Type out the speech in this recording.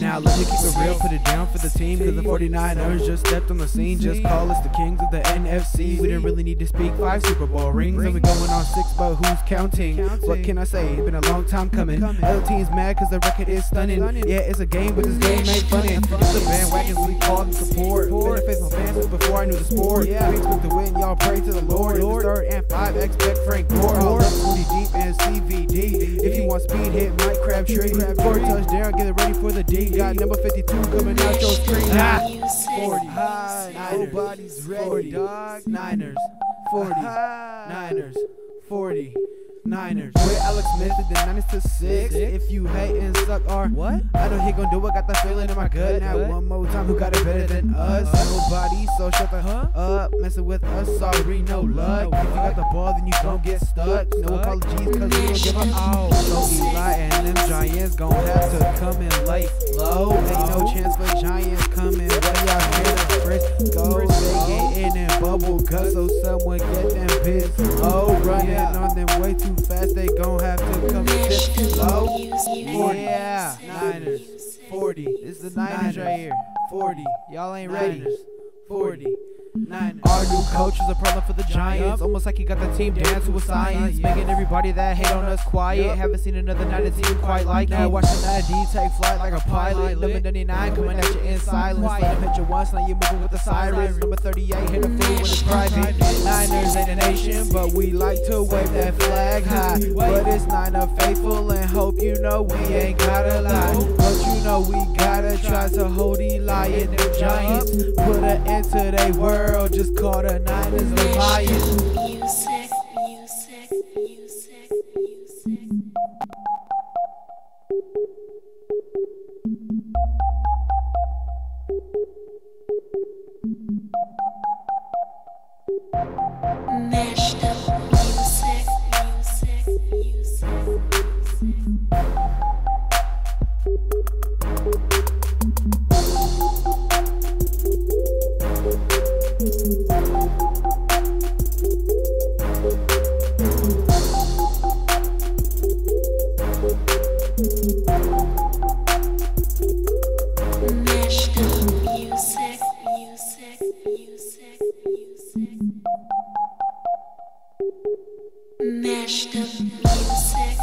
Now let me keep it real, put it down for the team Cause the 49ers just stepped on the scene Just call us the kings of the NFC We didn't really need to speak five Super Bowl rings And we going on six, but who's counting? What can I say? It's been a long time coming. Other teams mad cause the record is stunning. Yeah, it's a game, but this game ain't funny. It's the bandwagon we call and support Been faithful fans before I knew the sport We expect to win, y'all pray to the Lord It's the third and five, expect Frank Gore All up booty deep in CVD If you want speed, hit Mike Crabtree Four touchdown, get it ready for the D. Got number 52 coming out your screen. Ah, 40. High, nobody's ready, dog. Niners, 40. Niners, 40. Niners. With Alex Smith at the Niners to six. If you hate and suck or what? I know he gon' do it. Got the feeling in my gut. Now one more time, who got it better than us? Nobody. So shut the huh up. Messing with us, sorry, no luck. If you got the ball, then you gon' get stuck. No apologies, cause we don't give up. Oh, so Eli and them Giants gon' have to come in late low. Ain't no chance for Giants coming. Where y'all to Frisco? They getting in bubble gut, so someone get them pissed. Oh, running on them Niners, 40. This is the Niners right here. 40. Y'all ain't ready. 40. Nine. Our new coach is a problem for the Giants. Almost like he got the team to a science. Making everybody that hate on us quiet. Haven't seen another night that seemed quite like now. Watching that D take flight like a pilot. Number 99 coming at you in silence. Him hit you once, now you're moving with the sirens. Number 38 hit a fool when it's private. Niners ain't a nation, but we like to wave that flag high. But it's Niner faithful and hope you know we ain't gotta lie. But you know we gotta try to hold Eli and the Giants. Put an end to their girl just caught a night as a lion. Music, music, music, music. mashed up music.